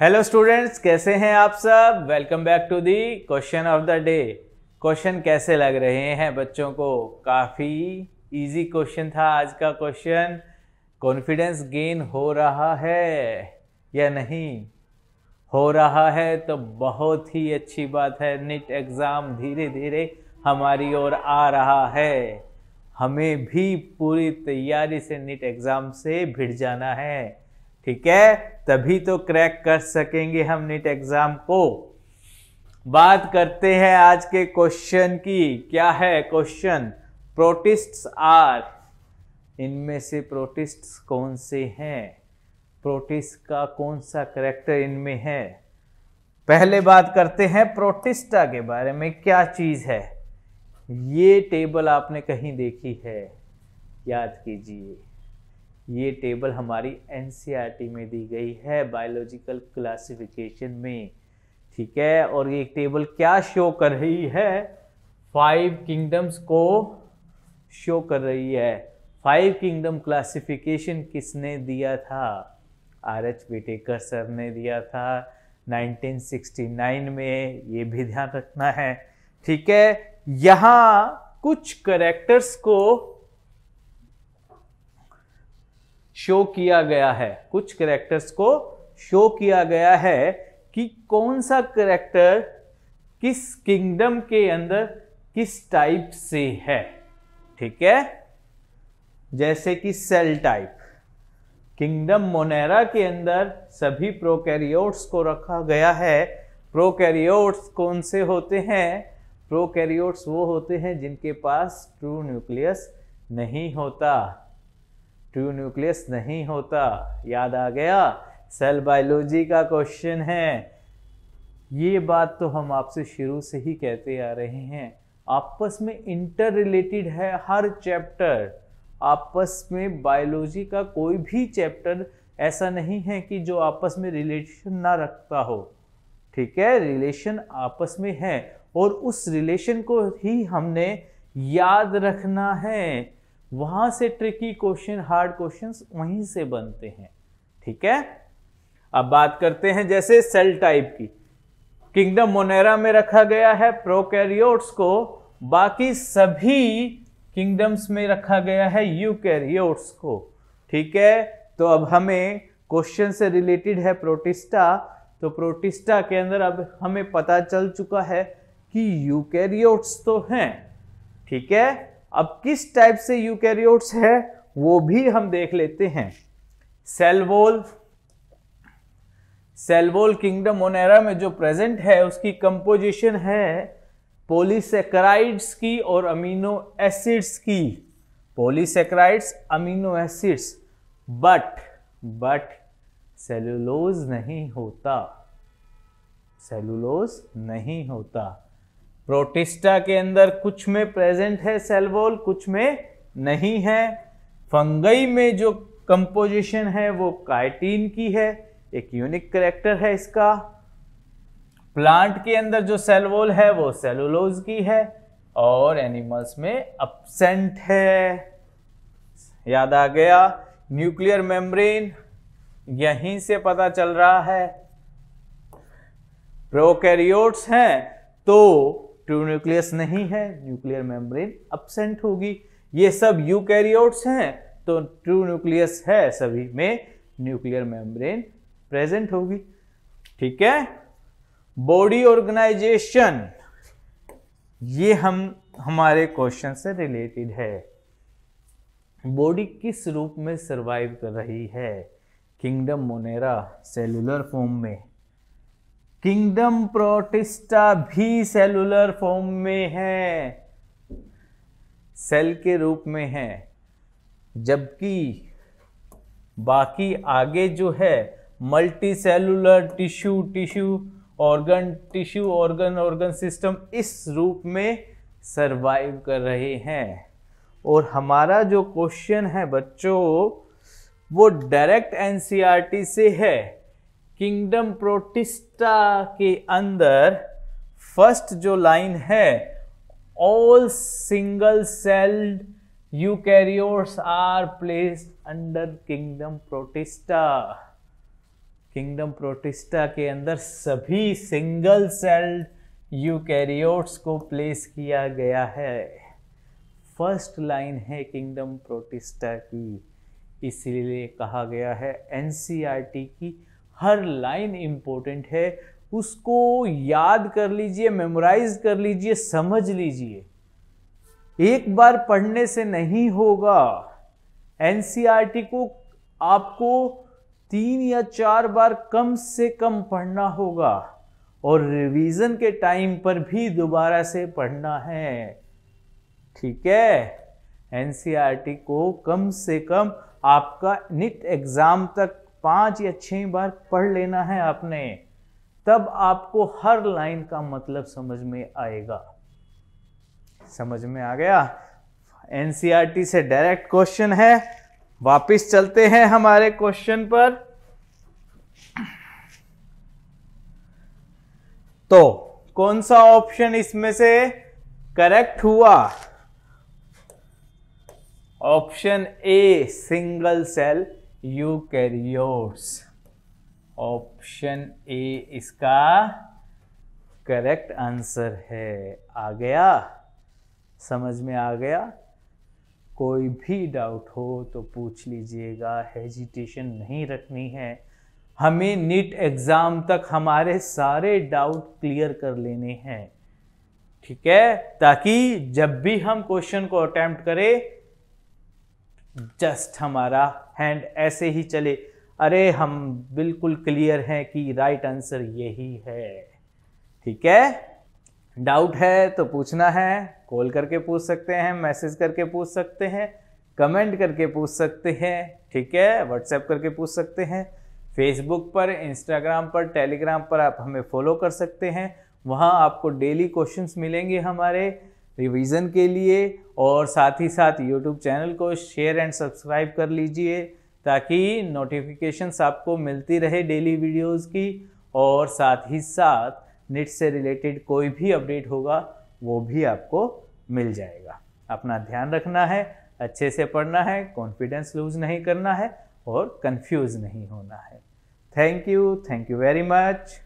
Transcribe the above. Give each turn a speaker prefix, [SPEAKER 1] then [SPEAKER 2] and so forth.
[SPEAKER 1] Hello students कैसे हैं आप सब? Welcome back to the question of the day question कैसे लग रहे हैं बच्चों को? काफ़ी इजी क्वेश्चन था आज का क्वेश्चन कॉन्फिडेंस गेन हो रहा है या नहीं? हो रहा है तो बहुत ही अच्छी बात है. निट एग्ज़ाम धीरे धीरे हमारी ओर आ रहा है. हमें भी पूरी तैयारी से निट एग्ज़ाम से भिड़ जाना है. ठीक है? तभी तो क्रैक कर सकेंगे हम नीट एग्ज़ाम को। बात करते हैं आज के क्वेश्चन की। क्या है क्वेश्चन? Protist are. इनमें से प्रोटिस्ट कौन से हैं? प्रोटिस्ट का कौन सा करेक्टर इनमें है? पहले बात करते हैं प्रोटिस्टा के बारे में, क्या चीज़ है? ये टेबल आपने कहीं देखी है? याद कीजिए। ये टेबल हमारी एन e में दी गई है बायोलॉजिकल क्लासिफिकेशन में। ठीक है? और ये टेबल क्या शो कर रही है? फाइव किंगडम्स को शो कर रही है। फाइव किंगडम क्लासिफिकेशन किसने दिया था? आर एच विटेकर सर ने दिया था। 1969 में ये भी ध्यान रखना है। ठीक है? यहाँ कुछ करेक्टर्स को शो किया गया है। कुछ करेक्टर्स को शो किया गया है कि कौन सा करेक्टर किस किंगडम के अंदर किस टाइप से है। ठीक है? जैसे कि सेल टाइप किंगडम मोनेरा के अंदर सभी प्रोकैरियोट्स को रखा गया है। प्रोकैरियोट्स कौन से होते हैं? प्रोकैरियोट्स वो होते हैं जिनके पास ट्रू न्यूक्लियस नहीं होता। ट्रू न्यूक्लियस नहीं होता। याद आ गया? सेल बायोलॉजी का क्वेश्चन है। ये बात तो हम आपसे शुरू से ही कहते आ रहे हैं। आपस में इंटर रिलेटेड है हर चैप्टर आपस में बायोलॉजी का कोई भी चैप्टर ऐसा नहीं है कि जो आपस में रिलेशन ना रखता हो। ठीक है? रिलेशन आपस में है और उस रिलेशन को ही हमने याद रखना है। वहाँ से ट्रिकी क्वेश्चन हार्ड क्वेश्चन वहीं से बनते हैं। ठीक है? अब बात करते हैं जैसे सेल टाइप की। किंगडम मोनेरा में रखा गया है प्रोकैरियोट्स को। बाकी सभी किंगडम्स में रखा गया है यूकैरियोट्स को। ठीक है? तो अब हमें क्वेश्चन से रिलेटेड है प्रोटिस्टा तो प्रोटिस्टा के अंदर अब हमें पता चल चुका है कि यूकैरियोट्स तो हैं। ठीक है? अब किस टाइप से यूकैरियोट्स है, वो भी हम देख लेते हैं। सेलवोल सेलवोल किंगडम ओनेरा में जो प्रेजेंट है, उसकी कंपोजिशन है पोलीसेक्राइड्स की और अमीनो एसिड्स की। Polysaccharides amino acids but but cellulose नहीं होता। सेलुलोज नहीं होता। प्रोटिस्टा के अंदर कुछ में प्रेजेंट है सेल वॉल, कुछ में नहीं है। फंगई में जो कंपोजिशन है वो काइटीन की है, एक यूनिक करेक्टर है इसका। प्लांट के अंदर जो सेल वॉल है वो सेलुलोज की है और एनिमल्स में अपसेंट है। याद आ गया, न्यूक्लियर मेम्ब्रेन, यहीं से पता चल रहा है। प्रोकैरियोट्स हैं तो ट्रू न्यूक्लियस नहीं है, न्यूक्लियर मेम्ब्रेन अपसेंट होगी। ये सब यूकैरियोट्स हैं तो ट्रू न्यूक्लियस है सभी में, न्यूक्लियर मेम्ब्रेन प्रेजेंट होगी। ठीक है? बॉडी ऑर्गेनाइजेशन ये हम, हमारे क्वेश्चन से रिलेटेड है। बॉडी किस रूप में सरवाइव कर रही है? किंगडम मोनेरा सेलुलर फॉर्म में। किंगडम प्रोटिस्टा भी सेलुलर फॉर्म में है। सेल के रूप में है, जबकि बाकी आगे जो है multi cellular tissue tissue organ tissue organ organ system इस रूप में सरवाइव कर रहे हैं। और हमारा जो क्वेश्चन है बच्चों, वो डायरेक्ट एनसीईआरटी से है। किंगडम प्रोटिस्टा के अंदर फ़र्स्ट जो लाइन है all single celled eukaryotes are placed under kingdom Protista kingdom Protista के अंदर सभी सिंगल सेल्ड यूकैरियोट्स को प्लेस किया गया है फ़र्स्ट लाइन है किंगडम प्रोटिस्टा की इसीलिए कहा गया है एनसीईआरटी की हर लाइन इंपॉर्टेंट है, उसको याद कर लीजिए मेमोराइज कर लीजिए, समझ लीजिए। एक बार पढ़ने से नहीं होगा। एनसीईआरटी को आपको तीन या चार बार कम से कम पढ़ना होगा और रिवीजन के टाइम पर भी दोबारा से पढ़ना है। ठीक है? एनसीईआरटी को कम से कम आपका निट एग्ज़ाम तक पाँच या छह बार पढ़ लेना है आपने, तब आपको हर लाइन का मतलब समझ में आएगा। समझ में आ गया? एनसीईआरटी से डायरेक्ट क्वेश्चन है। वापिस चलते हैं हमारे क्वेश्चन पर। तो कौन सा ऑप्शन इसमें से करेक्ट हुआ? Option A single cell eukaryotes option A इसका करेक्ट आंसर है। आ गया। समझ में आ गया? कोई भी डाउट हो तो पूछ लीजिएगा। हेजिटेशन नहीं रखनी है। हमें नीट एग्ज़ाम तक हमारे सारे डाउट क्लियर कर लेने हैं। ठीक है? ताकि जब भी हम क्वेश्चन को अटेम्प्ट करें जस्ट हमारा हैंड ऐसे ही चले। अरे, हम बिल्कुल क्लियर हैं कि राइट आंसर यही है। ठीक है? डाउट है तो पूछना है। कॉल करके पूछ सकते हैं, मैसेज करके पूछ सकते हैं, कमेंट करके पूछ सकते हैं। ठीक है? व्हाट्सएप करके पूछ सकते हैं। फेसबुक पर, इंस्टाग्राम पर, टेलीग्राम पर आप हमें फॉलो कर सकते हैं। वहाँ आपको डेली क्वेश्चंस मिलेंगे हमारे। रिवीजन के लिए और साथ ही साथ यूट्यूब चैनल को शेयर एंड सब्सक्राइब कर लीजिए ताकि नोटिफिकेशंस आपको मिलती रहे डेली वीडियोस की और साथ ही साथ नेट से रिलेटेड कोई भी अपडेट होगा, वो भी आपको मिल जाएगा। अपना ध्यान रखना है, अच्छे से पढ़ना है कॉन्फिडेंस लूज नहीं करना है और कंफ्यूज नहीं होना है। Thank you thank you very much